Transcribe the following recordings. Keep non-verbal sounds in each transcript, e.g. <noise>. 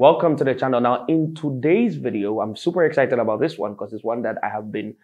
Welcome to the channel. Now, in today's video, I'm super excited about this one because it's one that I have been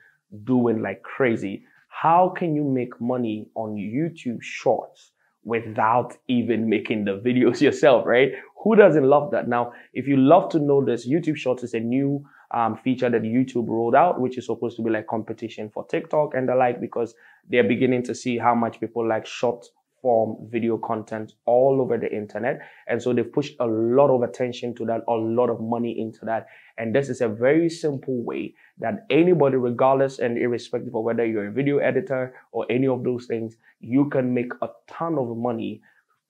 doing like crazy. How can you make money on YouTube Shorts without even making the videos <laughs> yourself, right? Who doesn't love that? Now, if you love to know this, YouTube Shorts is a new um, feature that YouTube rolled out, which is supposed to be like competition for TikTok and the like, because they're beginning to see how much people like short form video content all over the internet. And so they've pushed a lot of attention to that, a lot of money into that. And this is a very simple way that anybody, regardless and irrespective of whether you're a video editor or any of those things, you can make a ton of money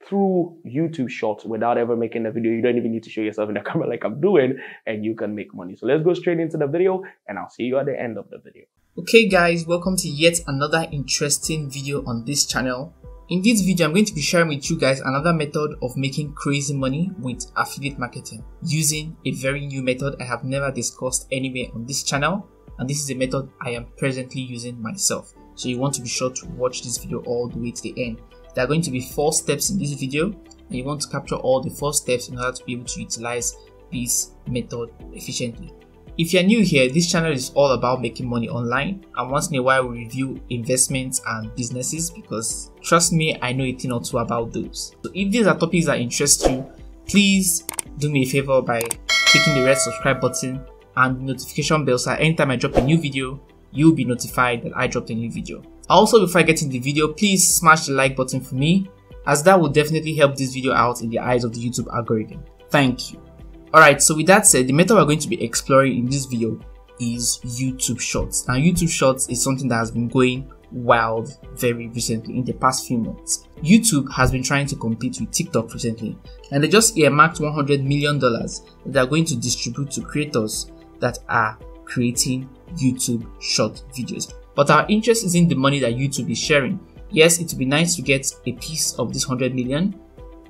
through YouTube Shorts without ever making a video. You don't even need to show yourself in the <laughs> camera like I'm doing, and you can make money. So let's go straight into the video, and I'll see you at the end of the video. Okay guys, welcome to yet another interesting video on this channel. In this video, I'm going to be sharing with you guys another method of making crazy money with affiliate marketing using a very new method I have never discussed anywhere on this channel. And this is a method I am presently using myself. So you want to be sure to watch this video all the way to the end. There are going to be four steps in this video and you want to capture all the four steps in order to be able to utilize this method efficiently. If you're new here, this channel is all about making money online and once in a while we review investments and businesses because trust me, I know a thing or two about those. So if these are topics that interest you, please do me a favor by clicking the red subscribe button and notification bell so anytime I drop a new video, you'll be notified that I dropped a new video. Also, before I get into the video, please smash the like button for me as that will definitely help this video out in the eyes of the YouTube algorithm. Thank you. Alright, so with that said, the method we're going to be exploring in this video is YouTube Shorts. Now, YouTube Shorts is something that has been going wild very recently in the past few months. YouTube has been trying to compete with TikTok recently, and they just earmarked $100 million that they're going to distribute to creators that are creating YouTube short videos. But our interest is in the money that YouTube is sharing. Yes, it would be nice to get a piece of this 100 million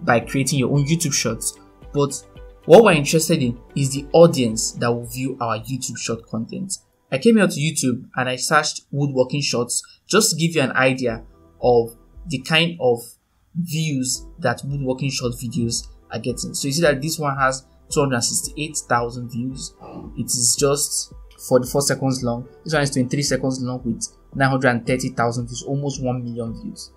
by creating your own YouTube shorts, but what we're interested in is the audience that will view our YouTube short content. I came here to YouTube and I searched woodworking shorts just to give you an idea of the kind of views that woodworking short videos are getting. So you see that this one has 268,000 views. It is just 44 seconds long. This one is 23 seconds long with 930,000 views, almost 1 million views.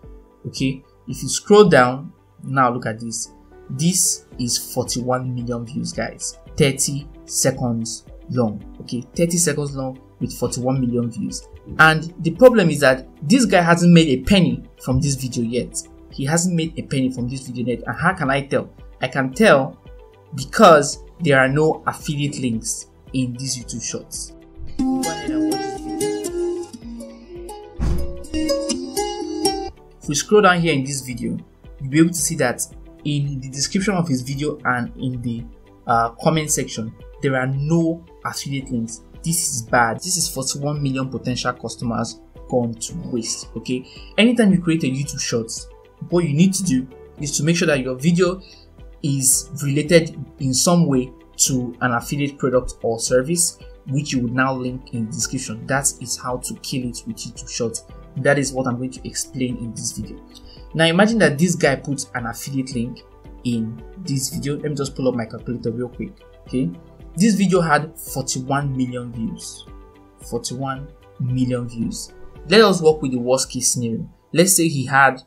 Okay, if you scroll down, now look at this. This is 41 million views, guys. 30 seconds long. Okay, 30 seconds long with 41 million views. And the problem is that this guy hasn't made a penny from this video yet. He hasn't made a penny from this video yet. And how can I tell? I can tell because there are no affiliate links in these YouTube shorts. If we scroll down here in this video, you'll be able to see that in the description of his video and in the uh, comment section, there are no affiliate links. This is bad. This is 41 million potential customers gone to waste. Okay. Anytime you create a YouTube Shorts, what you need to do is to make sure that your video is related in some way to an affiliate product or service, which you would now link in the description. That is how to kill it with YouTube Shorts. That is what I'm going to explain in this video. Now imagine that this guy puts an affiliate link in this video. Let me just pull up my calculator real quick. Okay. This video had 41 million views. 41 million views. Let us work with the worst case scenario. Let's say he had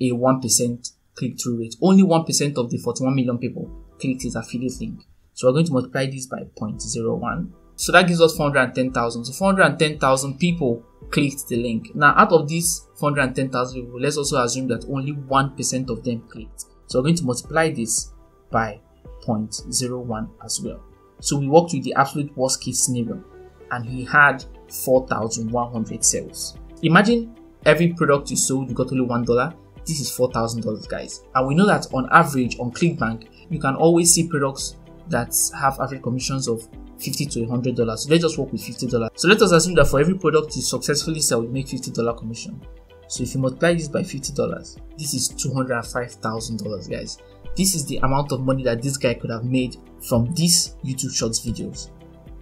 a 1% click through rate. Only 1% of the 41 million people clicked his affiliate link. So we're going to multiply this by 0.01. So that gives us 410,000. So 410,000 people clicked the link. Now, out of these 410,000 people, let's also assume that only 1% of them clicked. So we're going to multiply this by 0.01 as well. So we worked with the absolute worst case scenario and he had 4,100 sales. Imagine every product you sold, you got only $1. This is $4,000 guys. And we know that on average on ClickBank, you can always see products that have average commissions of 50 to 100 dollars. So let's just work with 50 dollars. So let us assume that for every product you successfully sell you make 50 dollar commission. So if you multiply this by 50 dollars this is 205 thousand dollars guys. This is the amount of money that this guy could have made from these youtube shorts videos.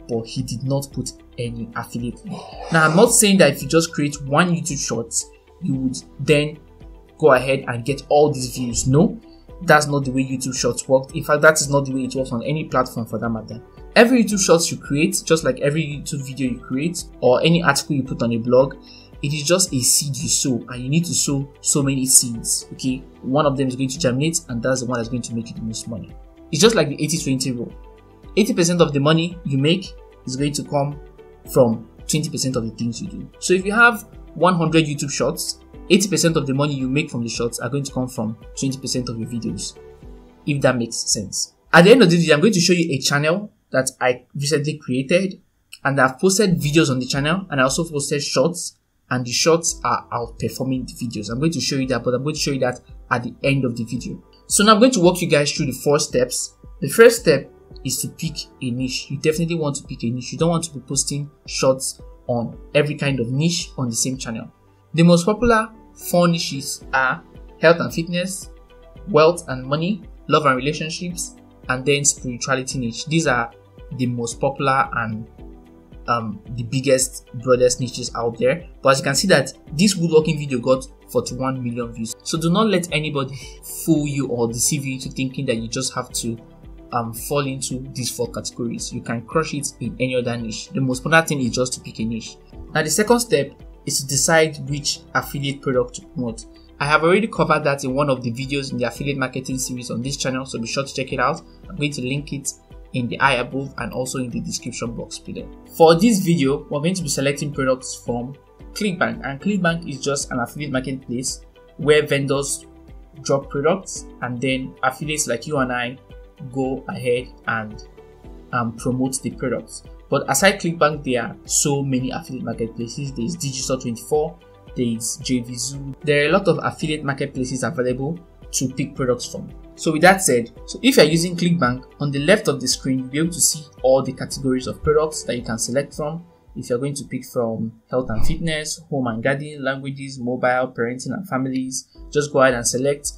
But he did not put any affiliate now i'm not saying that if you just create one youtube shorts you would then go ahead and get all these views. No that's not the way YouTube Shorts worked. In fact, that is not the way it works on any platform for that matter. Every YouTube Shorts you create, just like every YouTube video you create or any article you put on a blog, it is just a seed you sow and you need to sow so many seeds. Okay, one of them is going to germinate and that's the one that's going to make you the most money. It's just like the 80 20 rule 80% of the money you make is going to come from 20% of the things you do. So if you have 100 YouTube shorts, 80% of the money you make from the shorts are going to come from 20% of your videos, if that makes sense. At the end of the video, I'm going to show you a channel that I recently created and I've posted videos on the channel and I also posted shorts and the shorts are outperforming the videos. I'm going to show you that, but I'm going to show you that at the end of the video. So now I'm going to walk you guys through the four steps. The first step is to pick a niche. You definitely want to pick a niche. You don't want to be posting shorts on every kind of niche on the same channel. The most popular four niches are health and fitness, wealth and money, love and relationships, and then spirituality niche. These are the most popular and um, the biggest, broadest niches out there. But as you can see that this woodworking video got 41 million views. So do not let anybody fool you or deceive you into thinking that you just have to um, fall into these four categories. You can crush it in any other niche. The most important thing is just to pick a niche. Now the second step is to decide which affiliate product to promote. I have already covered that in one of the videos in the affiliate marketing series on this channel, so be sure to check it out. I'm going to link it in the eye above and also in the description box below. For this video, we're going to be selecting products from ClickBank and ClickBank is just an affiliate marketplace where vendors drop products and then affiliates like you and I go ahead and um, promote the products. But aside ClickBank, there are so many affiliate marketplaces. There's Digistore24, there's JVZoo. There are a lot of affiliate marketplaces available to pick products from. So with that said, so if you're using ClickBank, on the left of the screen, you'll be able to see all the categories of products that you can select from. If you're going to pick from health and fitness, home and garden, languages, mobile, parenting and families, just go ahead and select.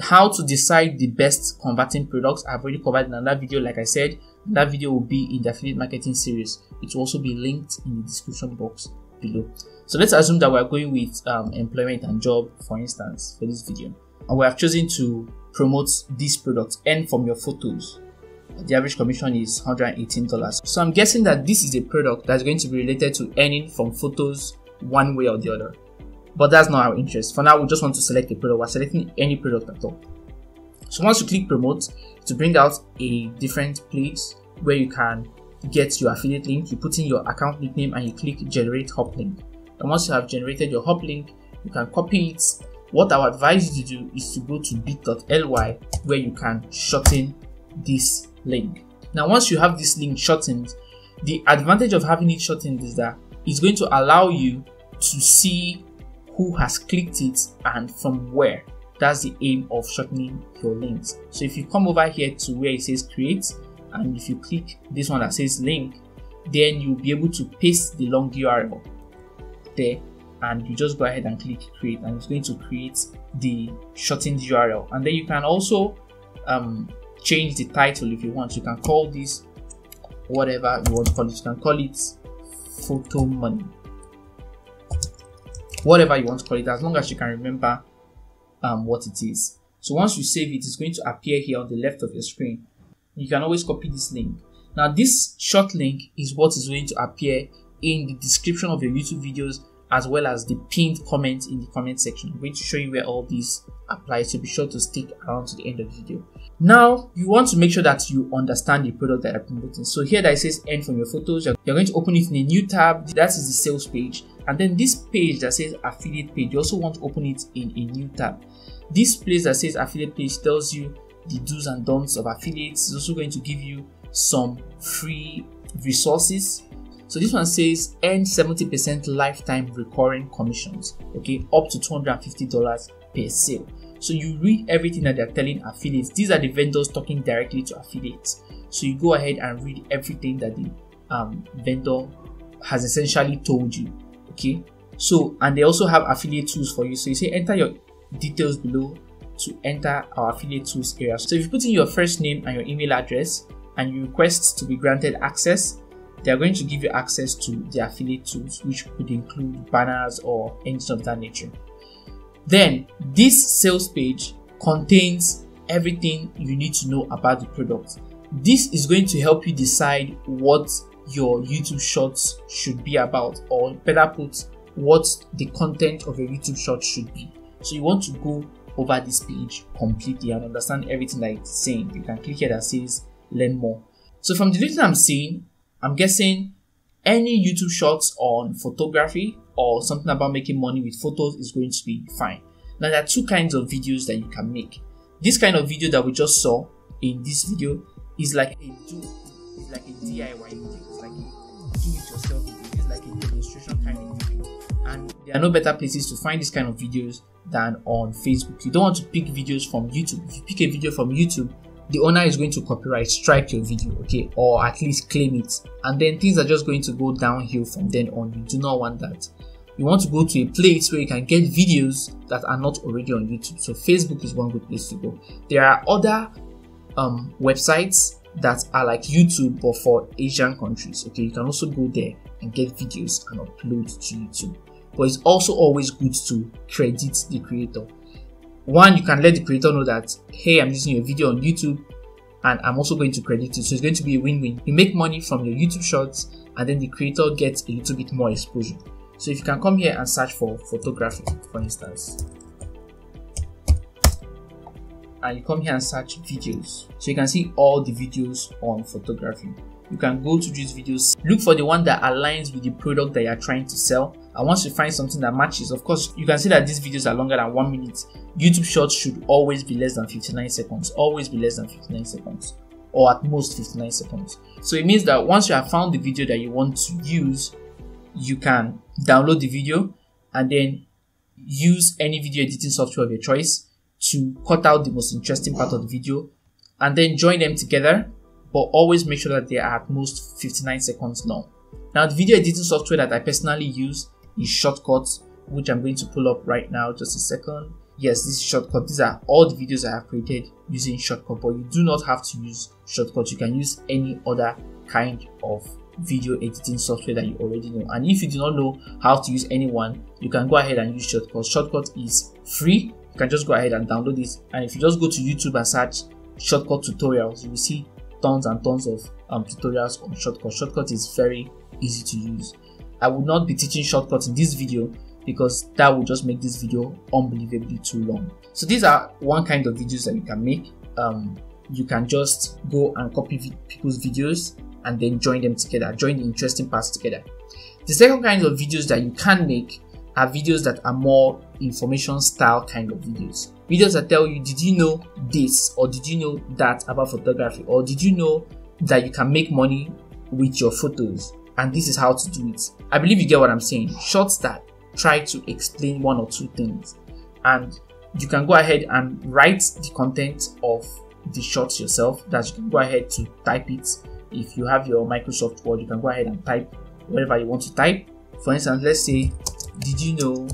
How to decide the best converting products i've already covered in another video like i said. That video will be in the affiliate marketing series. It will also be linked in the description box below. So let's assume that we're going with um, employment and job for instance for this video and we have chosen to promote this product and from your photos the average commission is $118 so i'm guessing that this is a product that's going to be related to earning from photos one way or the other but that's not our interest. For now, we just want to select a product. We're selecting any product at all. So once you click promote, to bring out a different place where you can get your affiliate link, you put in your account nickname and you click generate hop link. And once you have generated your hop link, you can copy it. What I would advise you to do is to go to bit.ly where you can shorten this link. Now, once you have this link shortened, the advantage of having it shortened is that it's going to allow you to see who has clicked it and from where. That's the aim of shortening your links. So if you come over here to where it says create and if you click this one that says link, then you'll be able to paste the long URL there and you just go ahead and click create and it's going to create the shortened URL and then you can also um, change the title if you want. You can call this whatever you want to call it. You can call it photo money whatever you want to call it, as long as you can remember um, what it is. So once you save it, it's going to appear here on the left of your screen. You can always copy this link. Now this short link is what is going to appear in the description of your YouTube videos as well as the pinned comment in the comment section. I'm going to show you where all these apply, so be sure to stick around to the end of the video. Now, you want to make sure that you understand the product that you're promoting. So here that says Earn From Your Photos, you're going to open it in a new tab. That is the sales page. And then this page that says affiliate page, you also want to open it in a new tab. This place that says affiliate page tells you the do's and don'ts of affiliates. It's also going to give you some free resources so this one says earn 70% lifetime recurring commissions, okay, up to $250 per sale. So you read everything that they're telling affiliates. These are the vendors talking directly to affiliates. So you go ahead and read everything that the um, vendor has essentially told you, okay. So and they also have affiliate tools for you. So you say enter your details below to enter our affiliate tools area. So if you put in your first name and your email address and you request to be granted access, they are going to give you access to the affiliate tools, which could include banners or anything of that nature. Then, this sales page contains everything you need to know about the product. This is going to help you decide what your YouTube shorts should be about, or better put, what the content of a YouTube short should be. So you want to go over this page completely and understand everything that it's saying. You can click here that says learn more. So from the little I'm seeing, I'm guessing any YouTube shorts on photography or something about making money with photos is going to be fine. Now there are two kinds of videos that you can make. This kind of video that we just saw in this video is like a do it's like a DIY video. It's like a do it yourself video. It's like a demonstration kind of video. And there are no better places to find this kind of videos than on Facebook. You don't want to pick videos from YouTube. If you pick a video from YouTube, the owner is going to copyright strike your video, okay, or at least claim it, and then things are just going to go downhill from then on. You do not want that. You want to go to a place where you can get videos that are not already on YouTube. So Facebook is one good place to go. There are other um, websites that are like YouTube but for Asian countries. Okay, you can also go there and get videos and upload to YouTube. But it's also always good to credit the creator one you can let the creator know that hey i'm using your video on youtube and i'm also going to credit you so it's going to be a win-win. You make money from your youtube shorts and then the creator gets a little bit more exposure. So if you can come here and search for photography for instance and you come here and search videos. So you can see all the videos on photography. You can go to these videos look for the one that aligns with the product that you're trying to sell. And once you find something that matches of course you can see that these videos are longer than one minute. Youtube shorts should always be less than 59 seconds always be less than 59 seconds or at most 59 seconds. So it means that once you have found the video that you want to use you can download the video and then use any video editing software of your choice to cut out the most interesting part of the video and then join them together but always make sure that they are at most 59 seconds long now the video editing software that i personally use is Shotcut, which I'm going to pull up right now. Just a second. Yes, this is Shotcut. These are all the videos I have created using Shotcut, but you do not have to use Shotcut. You can use any other kind of video editing software that you already know. And if you do not know how to use any one, you can go ahead and use Shotcut. Shotcut is free. You can just go ahead and download this. And if you just go to YouTube and search Shotcut tutorials, you will see tons and tons of um, tutorials on Shotcut. Shotcut is very easy to use. I will not be teaching Shotcuts in this video because that will just make this video unbelievably too long. So these are one kind of videos that you can make. Um, you can just go and copy people's videos and then join them together, join the interesting parts together. The second kind of videos that you can make are videos that are more information style kind of videos. Videos that tell you, did you know this or did you know that about photography or did you know that you can make money with your photos and this is how to do it. I believe you get what I'm saying. Shorts that try to explain one or two things, and you can go ahead and write the content of the shorts yourself. That you can go ahead to type it. If you have your Microsoft Word, you can go ahead and type whatever you want to type. For instance, let's say, did you know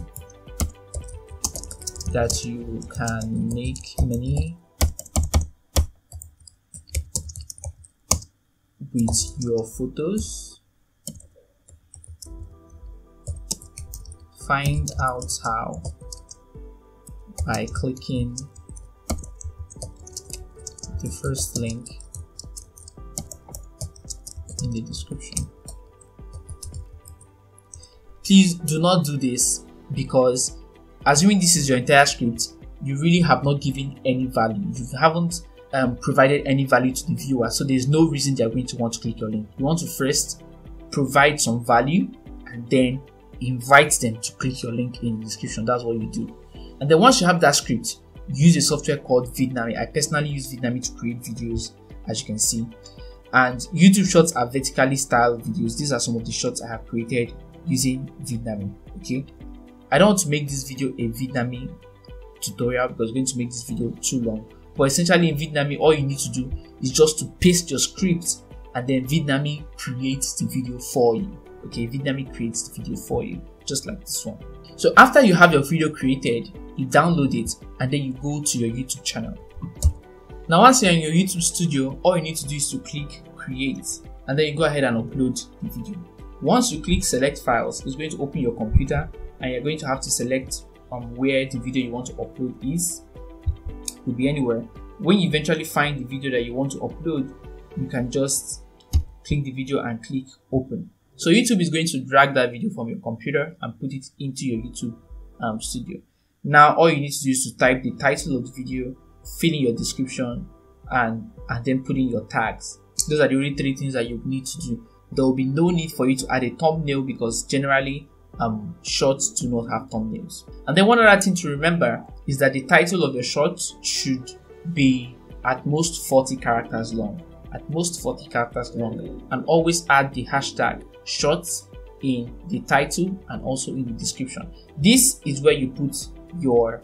that you can make money with your photos? find out how by clicking the first link in the description. Please do not do this because assuming this is your entire script, you really have not given any value. You haven't um, provided any value to the viewer, so there's no reason they're going to want to click your link. You want to first provide some value and then invite them to click your link in the description. That's what you do. And then once you have that script, use a software called Vidnami. I personally use Vidnami to create videos, as you can see. And YouTube Shorts are vertically styled videos. These are some of the shots I have created using Vidnami. Okay. I don't want to make this video a Vidnami tutorial because it's going to make this video too long. But essentially in Vidnami, all you need to do is just to paste your script and then Vidnami creates the video for you okay vidnami creates the video for you just like this one so after you have your video created you download it and then you go to your youtube channel now once you're in your youtube studio all you need to do is to click create and then you go ahead and upload the video once you click select files it's going to open your computer and you're going to have to select um, where the video you want to upload is It could be anywhere when you eventually find the video that you want to upload, you can just click the video and click open. So YouTube is going to drag that video from your computer and put it into your YouTube um, studio. Now all you need to do is to type the title of the video, fill in your description, and and then put in your tags. Those are the only three things that you need to do. There will be no need for you to add a thumbnail because generally um, shorts do not have thumbnails. And then one other thing to remember is that the title of your shorts should be at most 40 characters long. At most 40 characters long. And always add the hashtag shorts in the title and also in the description. This is where you put your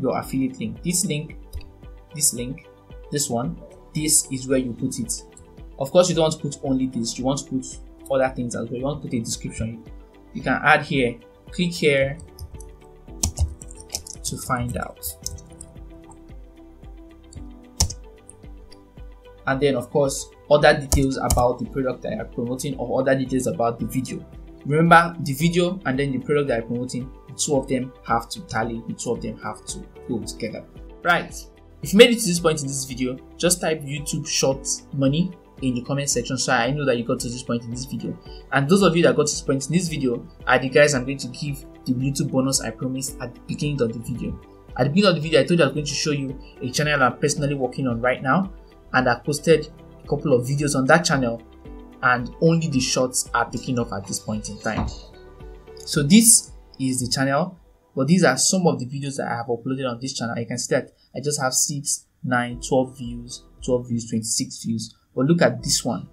your affiliate link. This link, this link, this one, this is where you put it. Of course, you don't want to put only this, you want to put other things as well. You want to put a description. You can add here, click here to find out. And then, of course, other details about the product that you're promoting or other details about the video. Remember, the video and then the product that you're promoting, two of them have to tally, the two of them have to go together. Right. If you made it to this point in this video, just type YouTube Shorts Money in the comment section so I know that you got to this point in this video. And those of you that got to this point in this video are the guys I'm going to give the YouTube bonus I promised at the beginning of the video. At the beginning of the video, I told you I was going to show you a channel I'm personally working on right now, and I posted a couple of videos on that channel, and only the shorts are picking up at this point in time. So this is the channel, but these are some of the videos that I have uploaded on this channel. You can see that I just have 6, 9, 12 views, 12 views, 26 views. But look at this one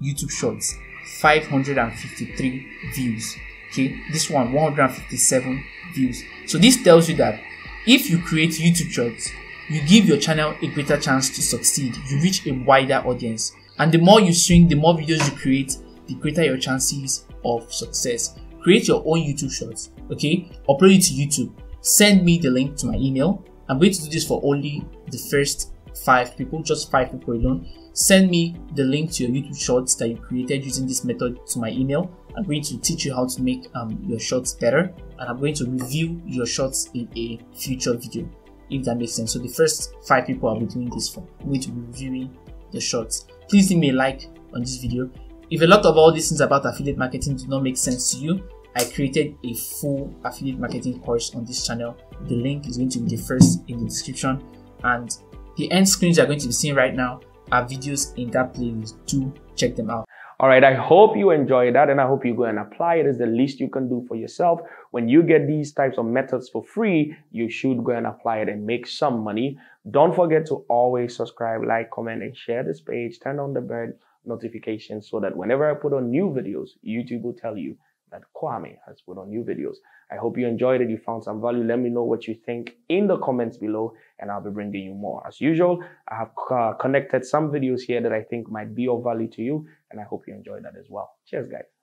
YouTube Shorts 553 views. Okay, this one 157 views. So this tells you that if you create YouTube Shorts, you give your channel a greater chance to succeed. You reach a wider audience. And the more you swing, the more videos you create, the greater your chances of success. Create your own YouTube Shorts. Okay, upload it to YouTube. Send me the link to my email. I'm going to do this for only the first five people, just five people alone. Send me the link to your YouTube shorts that you created using this method to my email. I'm going to teach you how to make um, your shorts better and I'm going to review your shorts in a future video if that makes sense. So the first five people I'll be doing this for. I'm going to be reviewing the shorts. Please leave me a like on this video. If a lot of all these things about affiliate marketing do not make sense to you, I created a full affiliate marketing course on this channel. The link is going to be the first in the description and the end screens you're going to be seeing right now are videos in that playlist. Do check them out. All right, I hope you enjoyed that and I hope you go and apply it. It's the least you can do for yourself. When you get these types of methods for free, you should go and apply it and make some money. Don't forget to always subscribe, like, comment, and share this page. Turn on the bell notifications so that whenever I put on new videos, YouTube will tell you that Kwame has put on new videos. I hope you enjoyed it. You found some value. Let me know what you think in the comments below and I'll be bringing you more. As usual, I have uh, connected some videos here that I think might be of value to you and I hope you enjoyed that as well. Cheers, guys.